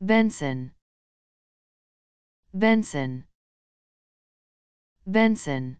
Benson. Benson. Benson.